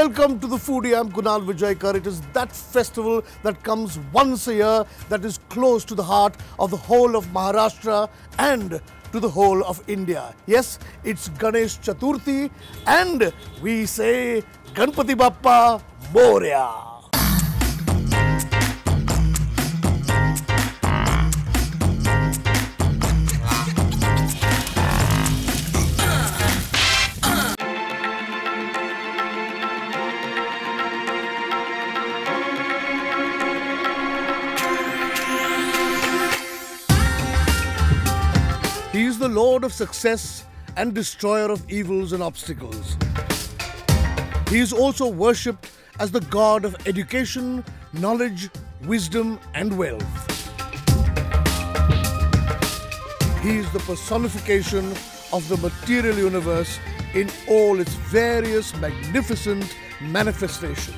welcome to the Foodie. I'm Kunal Vijayakar. It is that festival that comes once a year that is close to the heart of the whole of Maharashtra and to the whole of India. Yes, it's Ganesh Chaturthi and we say Ganpati Bappa Morya. Of success and destroyer of evils and obstacles. He is also worshipped as the God of education, knowledge, wisdom, and wealth. He is the personification of the material universe in all its various magnificent manifestations.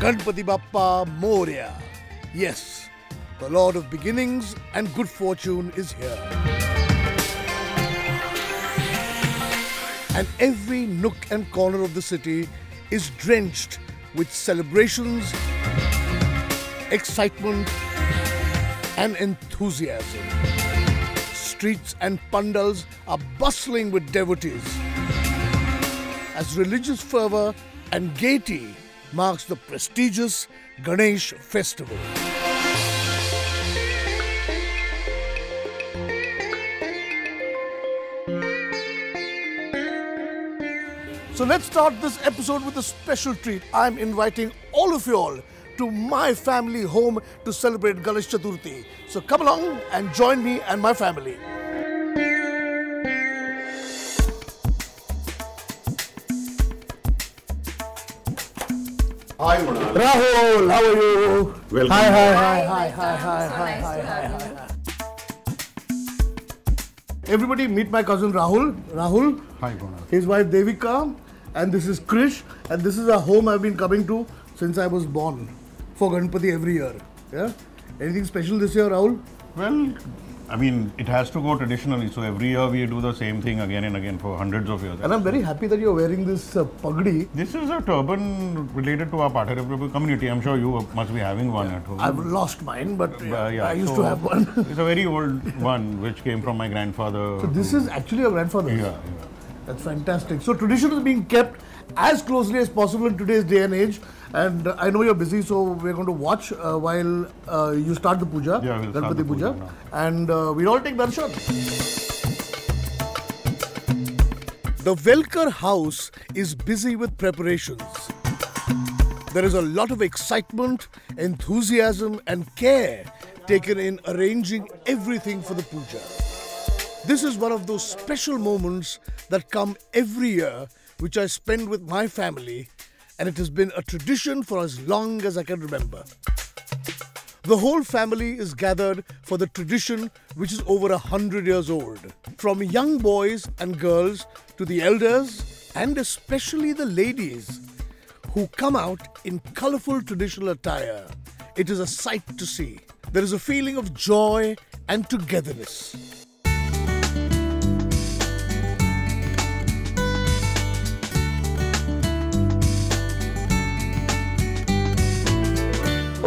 Ganpati Bappa Morya. Yes, the Lord of beginnings and good fortune is here. And every nook and corner of the city is drenched with celebrations, excitement, and enthusiasm. Streets and pandals are bustling with devotees as religious fervor and gaiety marks the prestigious Ganesh festival. So let's start this episode with a special treat. I'm inviting all of you all to my family home to celebrate Ganesh Chaturthi. So come along and join me and my family. Hi, Kunal. Rahul, how are you? Welcome. Hi, hi, hi, Hi, hi, hi, hi, hi, hi, hi, hi, hi. Everybody meet my cousin Rahul. Rahul, Hi, Kunal. his wife Devika, and this is Krish, and this is a home I've been coming to since I was born for Ganpati every year. Yeah. Anything special this year, Rahul? Well, I mean, it has to go traditionally. So every year we do the same thing again and again for hundreds of years. And I'm very happy that you're wearing this uh, pagdi. This is a turban related to our Pathare community. I'm sure you must be having one at home. I've lost mine, but Uh, yeah, yeah, I used so to have one. it's a very old one which came from my grandfather. so this is actually your grandfather's. yeah, yeah. That's fantastic. So tradition is being kept as closely as possible in today's day and age. And uh, I know you're busy, so we're going to watch uh, while uh, you start the puja, Yeah, we'll start Ganpati the puja, puja and uh, we'll all take darshan. The Velkar house is busy with preparations. There is a lot of excitement, enthusiasm, and care taken in arranging everything for the puja. This is one of those special moments that come every year, which I spend with my family, and it has been a tradition for as long as I can remember. The whole family is gathered for the tradition which is over a hundred years old. From young boys and girls to the elders, and especially the ladies who come out in colorful traditional attire. It is a sight to see. There is a feeling of joy and togetherness.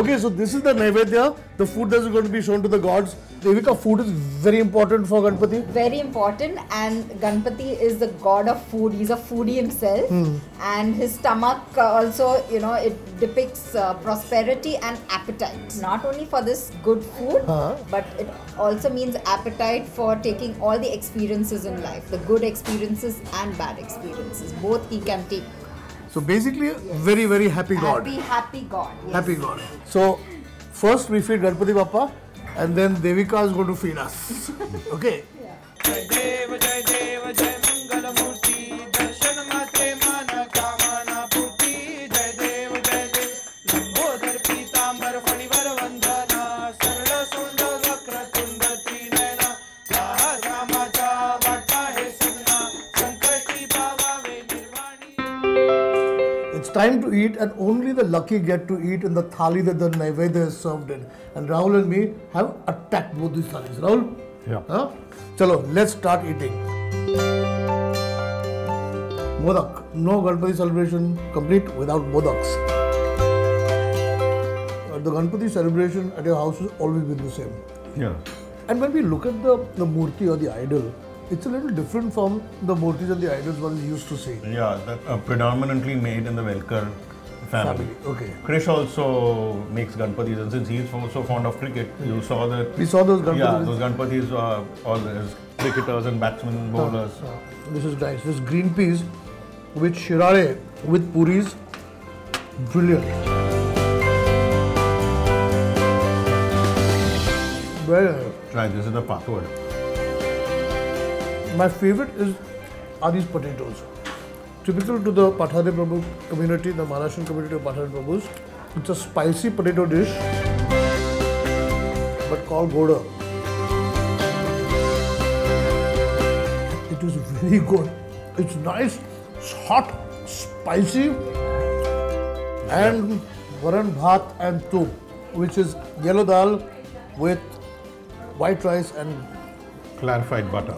Okay, so this is the Naivedya, the food that is going to be shown to the gods. Devika, food is very important for Ganpati. Very important, and Ganpati is the god of food. He's a foodie himself, and his stomach uh, also, you know, it depicts uh, prosperity and appetite. Not only for this good food, Huh. but it also means appetite for taking all the experiences in life the good experiences and bad experiences. Both he can take. So basically, a very, very happy god. Happy, happy god. yes. Happy God. So, first we feed Ganpati Bappa, and then Devika is going to feed us. Okay? जय eat, and only the lucky get to eat in the thali that the Naivedya is served in. And Rahul and me have attacked both these thalis. Rahul? Yeah. Huh? Chalo, let's start eating. Modak. No Ganpati celebration complete without Modaks. Uh, The Ganpati celebration at your house has always been the same. Yeah. And when we look at the, the murti or the idol, it's a little different from the murtis and the idols one used to seeing. Yeah, that, uh, predominantly made in the Velkar family. Family, okay. Krish also makes Ganpatis, and since he's so fond of cricket, you saw that. We saw those Ganpatis. Yeah, those Ganpatis are all as cricketers and batsmen, bowlers. Uh, this is nice. This green peas with shirare with puris, brilliant. Nice. Try this is the patwad. My favorite is are these potatoes. Typical to the Pathare Prabhu community, the Maharashtrian community of Pathare Prabhus. It's a spicy potato dish, but called goda. It is very good. It's nice, it's hot, spicy, and varan bhat and toop, which is yellow dal with white rice and Clarified butter.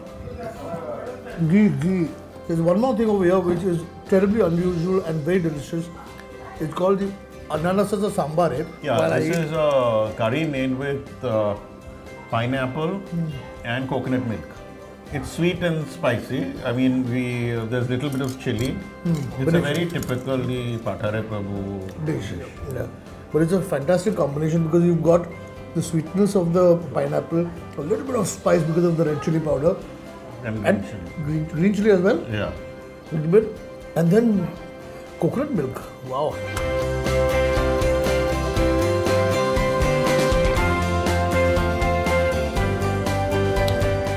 Ghee, ghee. There's one more thing over here which is terribly unusual and very delicious. It's called the ananasasa sambare. Yeah, While this is a curry made with uh, pineapple and coconut milk. It's sweet and spicy. I mean, we there's little bit of chili. It's But a very typically Pathare Prabhu dish. Yeah. But it's a fantastic combination because you've got the sweetness of the pineapple, a little bit of spice because of the red chili powder, and, and green, green chili as well, Yeah. a little bit, and then coconut milk. Wow.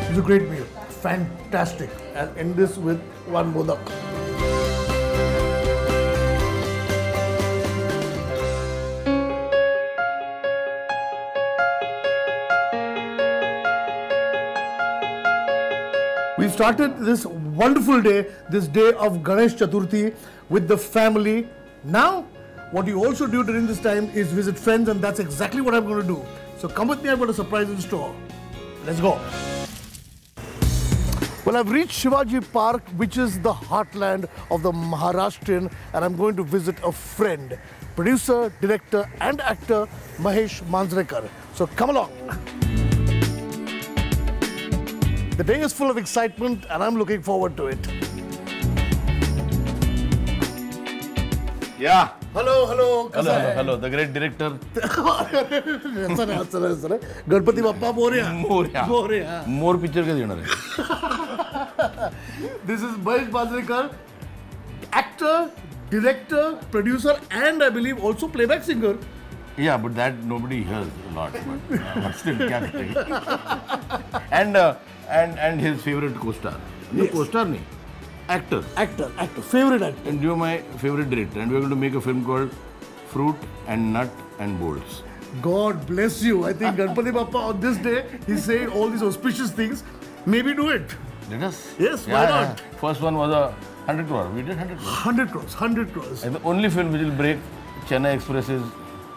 It's a great meal. Fantastic. And end this with one modak. Started this wonderful day, this day of Ganesh Chaturthi with the family. Now, what you also do during this time is visit friends, and that's exactly what I'm going to do. So come with me, I've got a surprise in store. Let's go. Well, I've reached Shivaji Park, which is the heartland of the Maharashtrian, and I'm going to visit a friend, producer, director, and actor Mahesh Manjrekar. So come along. The day is full of excitement and I'm looking forward to it. Yeah. Hello, hello. Hello, hello, hello. The great director. Ganpati Bappa Morya. Morya. Morya. More picture के देना This is Mahesh Manjrekar, actor, director, producer, and I believe also playback singer. Yeah, but that nobody hears a lot. But uh, still, and. Uh, and and his favorite co-star. No yes. co-star, nahi. Actor. Actor, actor, favorite actor. And you're my favorite director. And we're going to make a film called Fruit and Nut and Bolts. God bless you. I think Ganpati Bappa on this day, he said all these auspicious things. Maybe do it. Let us. Yes, yeah, why yeah. not? First one was a 100 crore. We did 100 crores. 100 crores, 100 crores. And the only film which will break Chennai Express's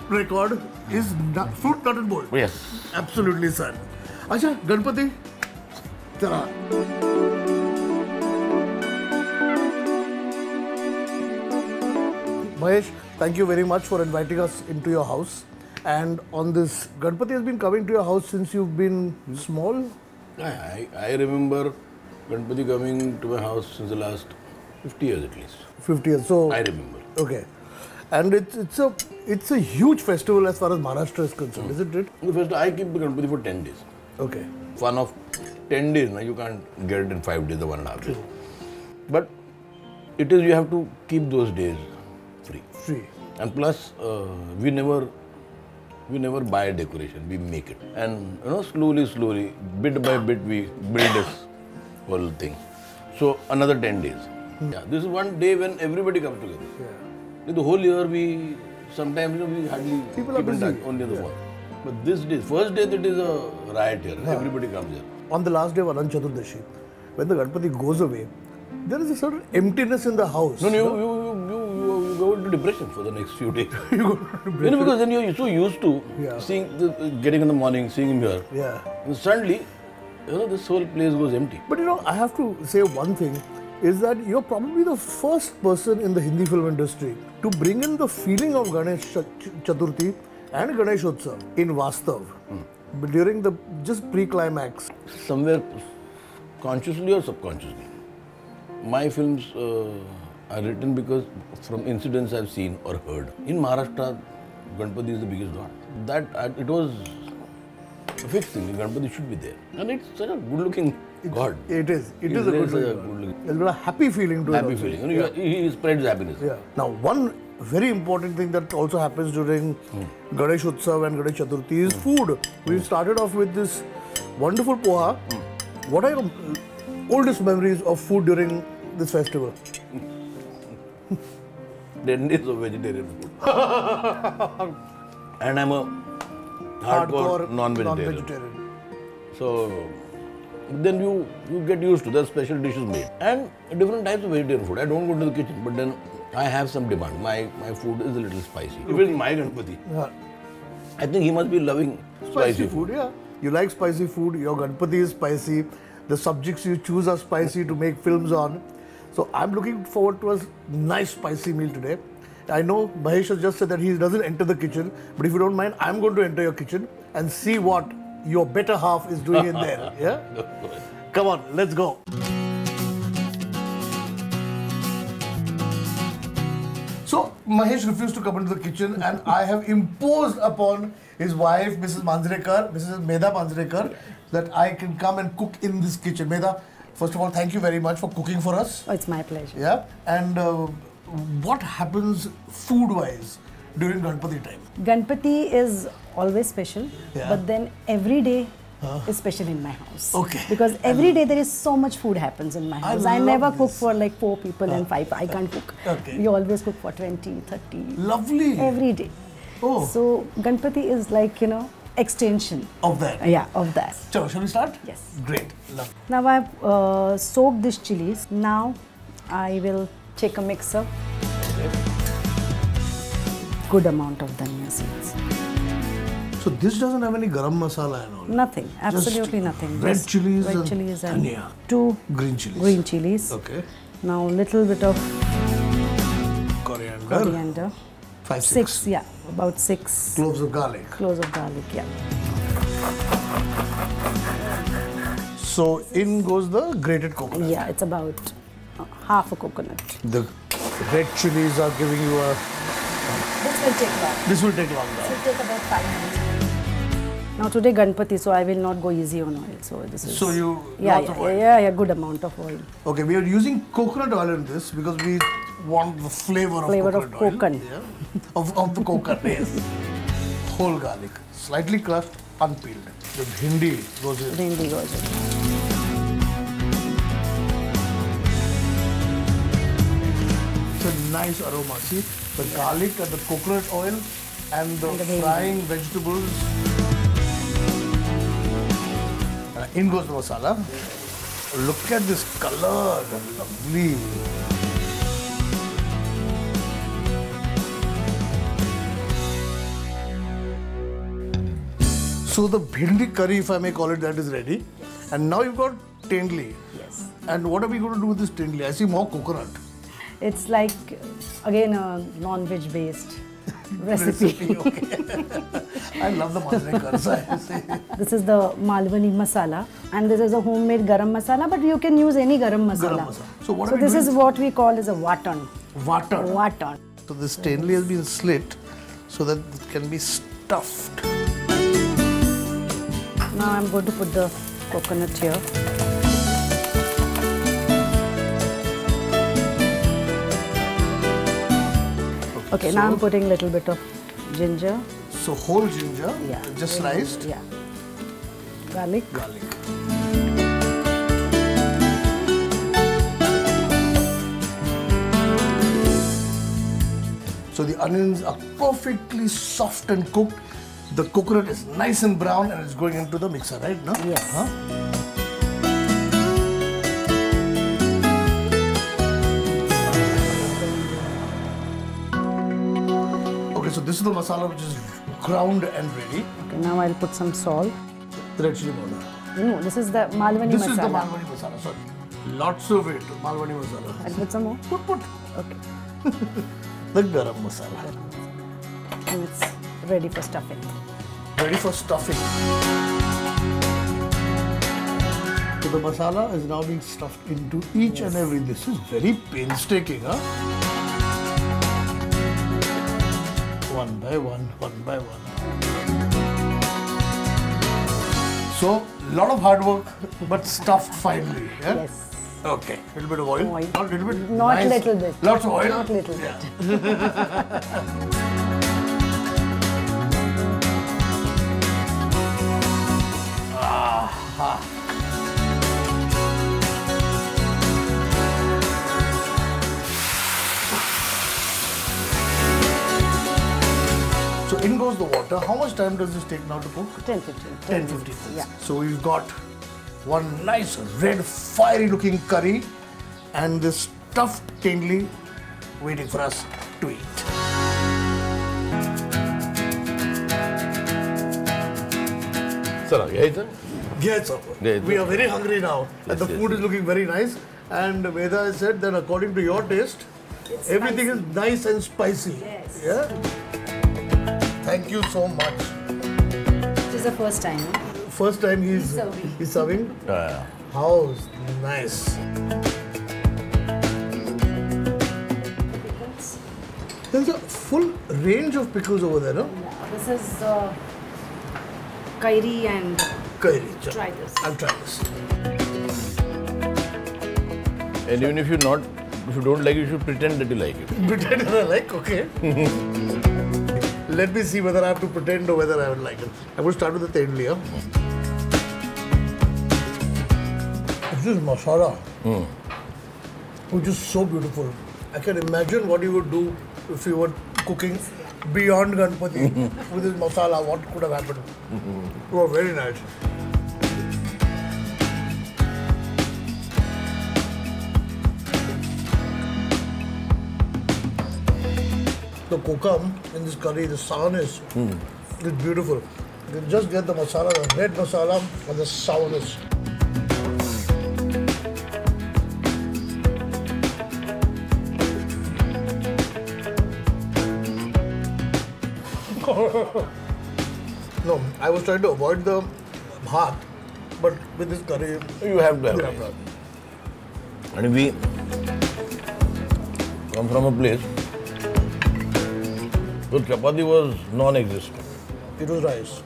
record is Fruit Nut and Bolt. Yes. Absolutely, sir. Acha, Ganpati, चला Mahesh, thank you very much for inviting us into your house. And on this, Ganpati has been coming to your house since you've been hmm. small. I, I I remember Ganpati coming to my house since the last 50 years at least. 50 years. So I remember. okay, and it's it's a it's a huge festival as far as Maharashtra is concerned, hmm. isn't it? The first I keep the Ganpati for 10 days. Okay. Fun of 10 days, now you can't get it in 5 days, the one and a half days. But it is, you have to keep those days free. Free. And plus, uh, we never we never buy a decoration, we make it. And you know, slowly, slowly, bit by bit, we build this whole thing. So another 10 days. Yeah, this is one day when everybody comes together. Yeah. The whole year we sometimes you know, we hardly People are keep in touch only on the phone. But this day, first day that is a riot here. Everybody comes here. On the last day of Anant Chaturdashi, when the Ganpati goes away, there is a certain emptiness in the house. No, no, you, you, you, you, you go into depression for the next few days. you go to You know, because then you're so used to Yeah. seeing, the, uh, getting in the morning, seeing him here. Yeah. And suddenly, you know, this whole place goes empty. But you know, I have to say one thing. is that you're probably the first person in the Hindi film industry to bring in the feeling of Ganesh Chaturthi and Ganesh Utsav in Vaastav but during the just pre-climax. somewhere consciously or subconsciously. My films uh, are written because from incidents I've seen or heard. In Maharashtra, Ganpati is the biggest god. That uh, it was a fixed thing. Ganpati should be there, and it's such a good-looking god. It is. It It is a is good, a looking. good-looking- There's got a happy feeling to it. Happy feeling. You know, he, he spreads happiness. Yeah. Now, one very important thing that also happens during Ganesh Utsav and Ganesh Chaturthi is food. We started off with this wonderful poha. What are your oldest memories of food during this festival? Ten days of vegetarian food. and I'm a hardcore, non-vegetarian. non-vegetarian. So then you you get used to the special dishes made and different types of vegetarian food. I don't go to the kitchen, but then I have some demand. My my food is a little spicy. Even my Ganpati, Yeah. I think he must be loving Spicy food, yeah. You like spicy food, your Ganpati is spicy, the subjects you choose are spicy to make films on. So I'm looking forward to a nice spicy meal today. I know Mahesh has just said that he doesn't enter the kitchen, but if you don't mind, I'm going to enter your kitchen and see what your better half is doing in there. Yeah? Come on, let's go. So Mahesh refused to come into the kitchen, and I have imposed upon his wife, Mrs. Manjrekar, Mrs. Medha Manjrekar, that I can come and cook in this kitchen. Medha, first of all, thank you very much for cooking for us. Oh, it's my pleasure. Yeah, and uh, what happens food-wise during Ganpati time? Ganpati is always special, Yeah. but then every day is special in my house. Okay. Because every day there is so much food happens in my house. I, love never cook for like four people and five. I can't cook. Okay. We always cook for 20, 30. Lovely. Every day. Oh. So Ganpati is like, you know, extension. of that. Yeah, of that. So, shall we start? Yes. Great. Love. Now I've uh, soaked these chilies. Now I will take a mixer. Good amount of dhania seeds. So this doesn't have any garam masala and all. Nothing, absolutely Just nothing. red Just chilies red and chilies and dhania. two Green chilies. green chilies. Okay. Now little bit of Coriander. coriander. Five, six. Six, yeah, about six Cloves of garlic. cloves of garlic. Yeah. So in goes the grated coconut. Yeah, it's about half a coconut. The red chilies are giving you a. This will take long. This will take longer. This will take about five minutes. Now today Ganpati, so I will not go easy on oil. So this is. So you Yeah, yeah, oil. yeah, yeah, good amount of oil. Okay, we are using coconut oil in this because we want the flavor of Flavor of coconut oil. Yeah. Of, of the coconut, yes. Whole garlic, slightly crushed, unpeeled. The bhindi goes in. Bhindi goes in. Nice aroma. See the garlic and the coconut oil and the, And the frying vegetables. Uh, in goes the masala. Look at this color, lovely. So the bhindi curry, if I may call it that, is ready. And now you've got tendli. Yes. And what are we going to do with this tendli? I see more coconut. It's like again a non-veg based recipe. okay. I love the say. This is the Malwani masala, and this is a homemade garam masala, but you can use any garam masala. Garam masala. So what So this doing? is what we call as a watan. Water. Watan. So this tendli has been slit so that it can be stuffed. Now I'm going to put the coconut here. Okay, now I'm putting a little bit of ginger. So whole ginger, Yeah. just sliced, Yeah. Garlic. garlic. So the onions are perfectly soft and cooked. The coconut is nice and brown and it's going into the mixer, right? No? Yes. Huh? This is the masala which is ground and ready. Okay, now I'll put some salt. Red chili powder. No, this is the Malwani This masala. is the Malwani masala, sorry. Lots of it. Malwani masala. I'll put some more. Put, put. Okay. The garam masala. And it's ready for stuffing. Ready for stuffing. So the masala is now being stuffed into each and every. This is very painstaking, huh? One by one, one by one. So, lot of hard work, but stuffed finely. Yeah? Yes. Okay. A little bit of oil. Oil. Not little bit. Not nice. little bit. Lots of oil. Not little bit. So In goes the water. How much time does this take now to cook? 10 15. 10 15 Yeah. So we've got one nice red fiery looking curry and this stuffed tendli waiting for us to eat. Sir, Ethan? Yes, we are very hungry now yes, and the yes, food yes. is looking very nice and Medha said that according to your taste, it's everything spicy. is nice and spicy. Yes. Yeah? Thank you so much. This is the first time. First time he's serving. he's serving. Yeah. How nice. There's a full range of pickles over there, no? This is uh, kairi and Curry. try this. I'll try this. And even if you not, if you don't like it, you should pretend that you like it. Pretend that I like, okay. Let me see whether I have to pretend or whether I would like it. Going to start with the tendli, huh? This is masala, which is so beautiful. I can imagine what you would do if you were cooking beyond Ganpati with this masala. What could have happened? Oh, very nice. The kokam in this curry, the sourness is beautiful. You just get the masala, the red masala, and the sourness. no, I was trying to avoid the bhat, but with this curry, You have to have have to. And we come from a place where chapati was non-existent. It was rice.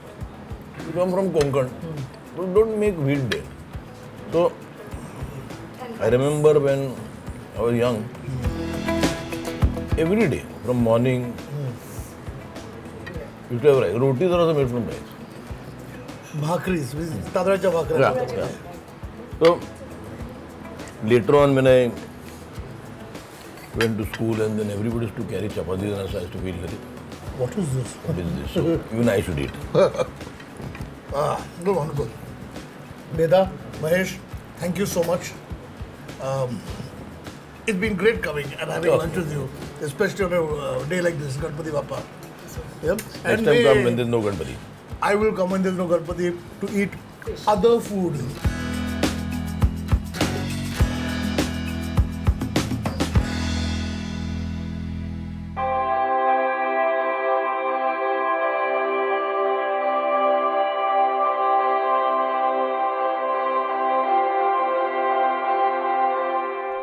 We come from Konkan. mm. We don't make wheat there. So I remember when I was young, every day from morning, we used to have rice. Rotis are also made from rice. Bhakris, tadracha bhakra. Yeah, yeah. So later on, when I went to school and then everybody used to carry chapatis and I used to feel very, What is this? what is this? So even I should eat. Ah, no, wonderful. Medha, Mahesh, thank you so much. Um, it's been great coming and having lunch with you, especially on a uh, day like this, Ganpati Bappa. Yeah? Next And time may- come when there's no Ganpati. I will come when there's no Ganpati to eat other food.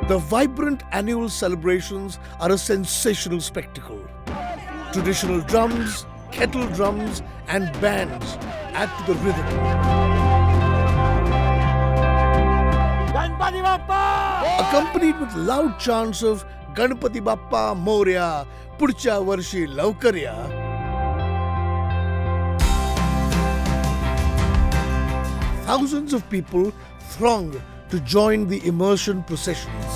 The vibrant annual celebrations are a sensational spectacle. Traditional drums, kettle drums, and bands add to the rhythm. Accompanied with loud chants of Ganpati Bappa Morya, Purcha Varshi Laukarya. Thousands of people throng to join the immersion processions.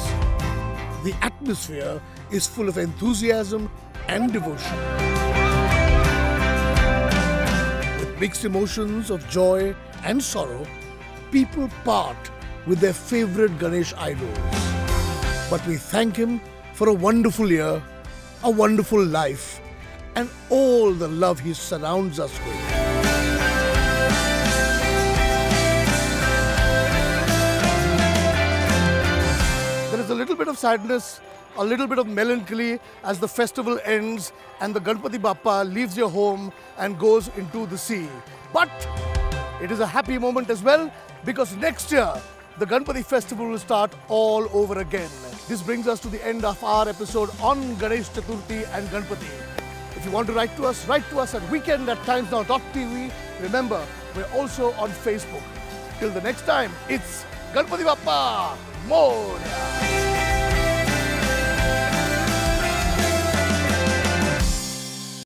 The atmosphere is full of enthusiasm and devotion. With mixed emotions of joy and sorrow, people part with their favorite Ganesh idols. But we thank him for a wonderful year, a wonderful life, and all the love he surrounds us with. Sadness, a little bit of melancholy as the festival ends and the Ganpati Bappa leaves your home and goes into the sea. But it is a happy moment as well because next year the Ganpati festival will start all over again. This brings us to the end of our episode on Ganesh Chaturthi and Ganpati. If you want to write to us, write to us at weekend at timesnow.tv. Remember, we're also on Facebook. Till the next time, it's Ganpati Bappa Morya.